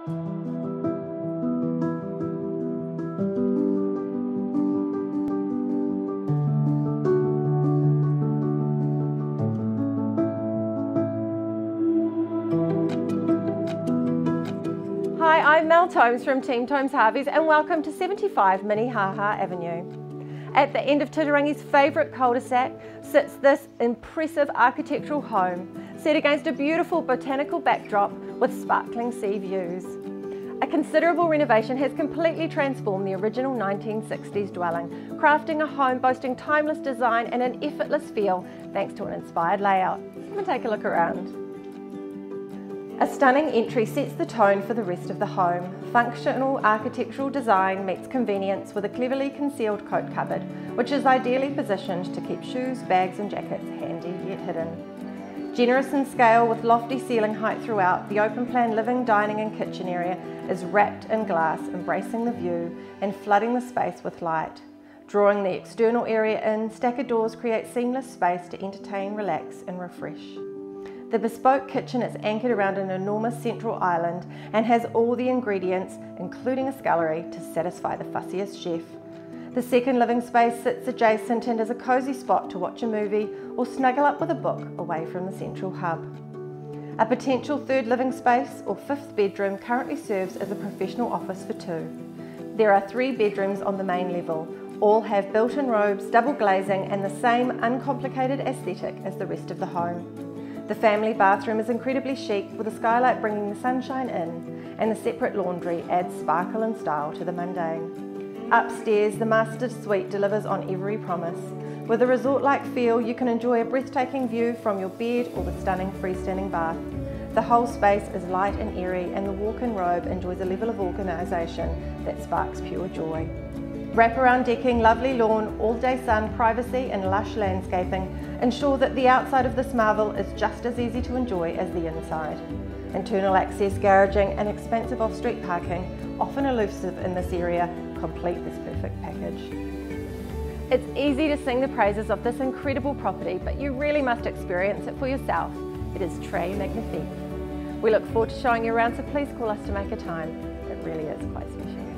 Hi, I'm Mel Tomes from Team Tomes Harveys and welcome to 75 Minnehaha Avenue. At the end of Titirangi's favourite cul-de-sac sits this impressive architectural home set against a beautiful botanical backdrop with sparkling sea views. A considerable renovation has completely transformed the original 1960s dwelling, crafting a home boasting timeless design and an effortless feel thanks to an inspired layout. Come and take a look around. A stunning entry sets the tone for the rest of the home. Functional architectural design meets convenience with a cleverly concealed coat cupboard, which is ideally positioned to keep shoes, bags and jackets handy yet hidden. Generous in scale with lofty ceiling height throughout, the open plan living, dining and kitchen area is wrapped in glass, embracing the view and flooding the space with light. Drawing the external area in, stacker doors create seamless space to entertain, relax and refresh. The bespoke kitchen is anchored around an enormous central island and has all the ingredients, including a scullery, to satisfy the fussiest chef. The second living space sits adjacent and is a cosy spot to watch a movie or snuggle up with a book away from the central hub. A potential third living space or fifth bedroom currently serves as a professional office for two. There are three bedrooms on the main level. All have built-in robes, double glazing and the same uncomplicated aesthetic as the rest of the home. The family bathroom is incredibly chic with a skylight bringing the sunshine in and the separate laundry adds sparkle and style to the mundane. Upstairs, the master suite delivers on every promise. With a resort-like feel, you can enjoy a breathtaking view from your bed or the stunning freestanding bath. The whole space is light and airy and the walk-in robe enjoys a level of organisation that sparks pure joy. Wraparound decking, lovely lawn, all-day sun, privacy and lush landscaping ensure that the outside of this marvel is just as easy to enjoy as the inside. Internal access garaging and expensive off-street parking, often elusive in this area, complete this perfect package. It's easy to sing the praises of this incredible property, but you really must experience it for yourself. It is très magnifique. We look forward to showing you around, so please call us to make a time. It really is quite special.